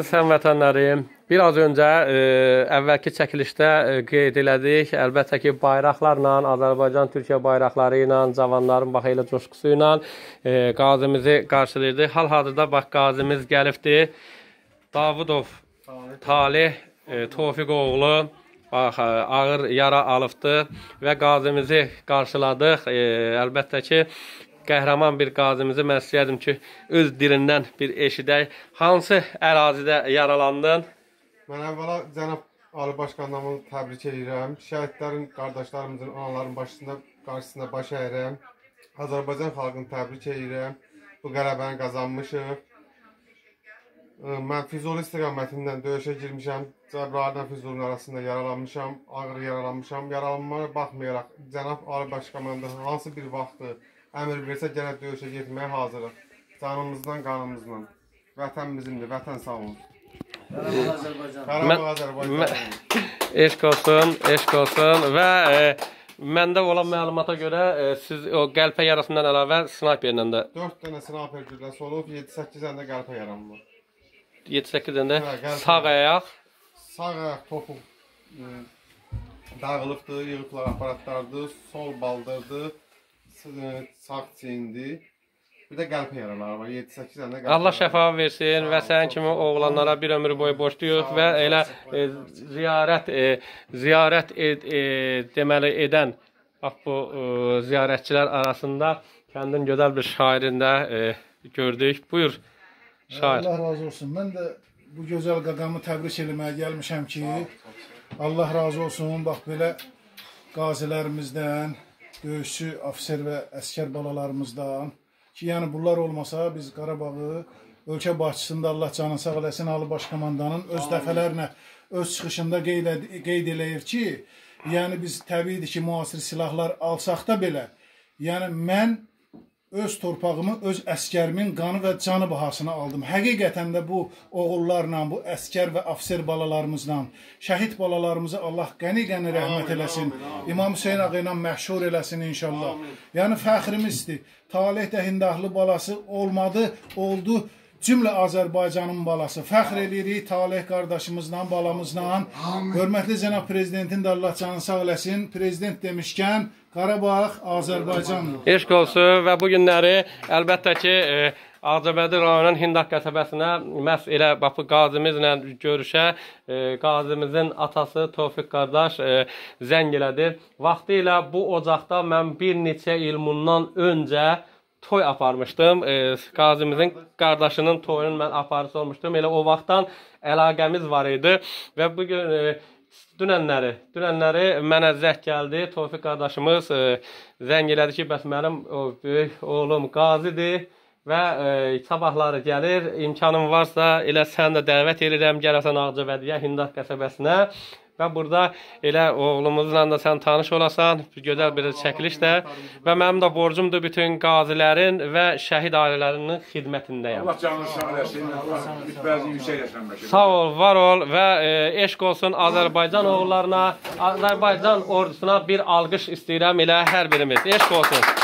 Sən vətənlərim, biraz öncə ə, əvvəlki çəkilişdə ə, qeyd elədik. Əlbəttə ki, bayraqlarla, Azərbaycan, Türkiyə bayraqları ilə, cavanların bax elə coşqusu ilə ə, qazimizi qarşılayırdı. Hal-hazırda bax qazimiz gəlibdi. Davudov Talih ə, Tofiq oğlu bax ağır yara alıbdı və qazimizi qarşıladıq. Ə, əlbəttə ki, qəhrəman bir qazimizi mən istəyərdim ki, öz dilindən bir eşidək. Hansı ərazidə yaralandın? Mən əvvəla cənab Ali Başqanımı təbrik edirəm. Şəhidlərin, qardaşlarımızın, anaların başında qarşısında baş əyirəm. Azərbaycan xalqını təbrik edirəm. Bu qələbəni qazanmışıq. Mən Füzuli istiqamətindən döyüşə girmişəm. Cəbrayılın Füzulinin arasında yaralanmışam, ağır yaralanmışam. Yaralanmaya baxmayaraq cənab Ali Başkomandan hansı bir vaxtı əmr versə gələk döyüşə getməyə hazırıq. Canımızdan, qanımızdan. Vətən bizimdir, vətən sağ olun. Qarabağ Azərbaycan. Qarabağ Azərbaycan. Eşq olsun, eşq olsun və e, məndə olan məlumata görə e, siz o qəlpə yarasından əlavə snayperlə də 4 dənə sniper gülləsi olub, 7-8 dənə də qəlpə yaram var. 7-8 dənə Hə, qəlpə. sağ ayaq Sağ ayaq topu e, dağılıbdı, yığıqlar aparatlardı, sol baldırdı, sağ çiyindi. Bir də qəlpə yaraları var, 7-8 dənə qəlpə. Allah şəfa versin və sənin kimi oğlanlara bir ömür boyu borcluyuq və elə e, ziyarət e, ziyarət ed, e, deməli edən bax bu e, ziyarətçilər arasında kəndin gözəl bir şairini də e, gördük. Buyur şair. Allah razı olsun. Mən də bu gözəl qaqamı təbrik eləməyə gəlmişəm ki, Allah razı olsun. Bax belə qazilərimizdən, döyüşçü, ofser və əskər balalarımızdan ki, yəni bunlar olmasa biz Qarabağı ölkə başçısında Allah canı sağ eləsin Ali Baş Komandanın öz dəfələrlə öz çıxışında qeyd, qeyd eləyir ki, yəni biz təbiidir ki, müasir silahlar alsaq da belə, yəni mən öz torpağımı öz əskərimin qanı və canı bahasına aldım. Həqiqətən də bu oğullarla, bu əskər və ofser balalarımızla, şəhid balalarımızı Allah qəni-qəni rəhmət eləsin. İmam Hüseyn ağa ilə məhşur eləsin inşallah. Yəni fəxrimizdir. Talih də Hindahlı balası olmadı, oldu cümlə Azərbaycanın balası. Fəxr eləyirik Talih qardaşımızla, balamızla. Hörmətli cənab prezidentin də Allah canını sağ eləsin. Prezident demişkən Qarabağ Azərbaycandır. Eşq olsun və bu günləri əlbəttə ki, e, Ağcabədi rayonunun Hindaq qəsəbəsinə məhz elə bax qazimizlə görüşə e, qazimizin atası Tofiq qardaş e, zəng elədi. Vaxtilə bu ocaqda mən bir neçə il bundan öncə toy aparmışdım. E, qazimizin qardaşının toyunun mən aparıcısı olmuşdum. Elə o vaxtdan əlaqəmiz var idi və bu gün e, Dünənləri, dünənləri mənə zəng gəldi. Tofiq qardaşımız e, zəng elədi ki, bəs mənim o böyük oğlum qazidir və e, sabahları gəlir. İmkanım varsa elə sən də dəvət edirəm gələsən Ağcabədiyə, Hindaq qəsəbəsinə və burada elə oğlumuzla da sən tanış olasan. Gözəl bir çəkiliş də və mənim də borcumdur bütün qazilərin və şəhid ailələrinin xidmətindəyəm. Allah canını sağ eləsin. Allah rütbəsini yüksək eləsin bəşər. Sağ ol, var ol və e, eşq olsun Azərbaycan oğullarına, Azərbaycan ordusuna bir alqış istəyirəm elə hər birimiz. Eşq olsun.